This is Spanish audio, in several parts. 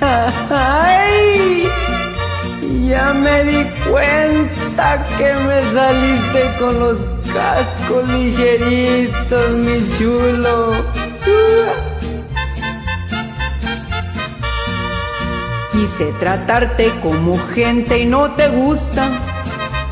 ¡Ay! Ya me di cuenta que me saliste con los cascos ligeritos, mi chulo. Quise tratarte como gente y no te gusta.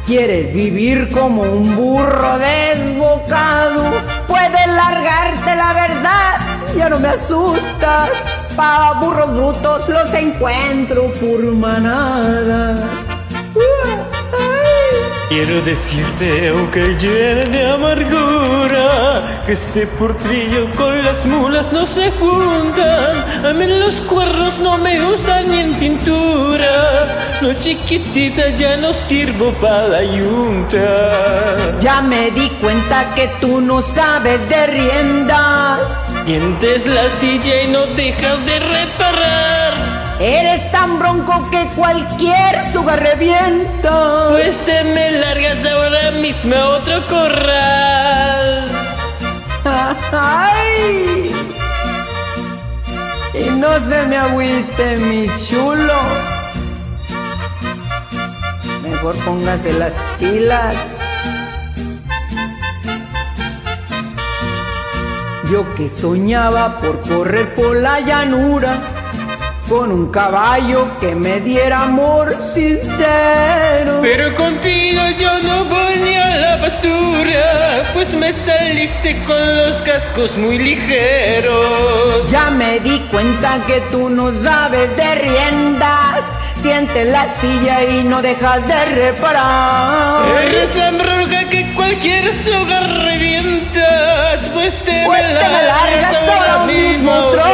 Quieres vivir como un burro desbocado. Puedes largarte la verdad, ya no me asustas. Pa' burros brutos los encuentro por manada. Quiero decirte, aunque llene de amargura, que este portrillo con las mulas no se juntan. A mí los cuernos no me gustan ni en pintura. No chiquitita ya no sirvo para la yunta. Ya me di cuenta que tú no sabes de riendas. Sientes la silla y no dejas de reparar. Eres tan bronco que cualquier suga revienta. Pues te me largas ahora mismo a otro corral. ¡Ay! Y no se me agüite, mi chulo. Mejor póngase las pilas. Yo que soñaba por correr por la llanura con un caballo que me diera amor sincero. Pero contigo yo no voy a la pastura, pues me saliste con los cascos muy ligeros. Ya me di cuenta que tú no sabes de riendas. Sientes la silla y no dejas de reparar. Eres tan roja que cualquier soga revientas, pues te Pues me te me largas ahora mismo otro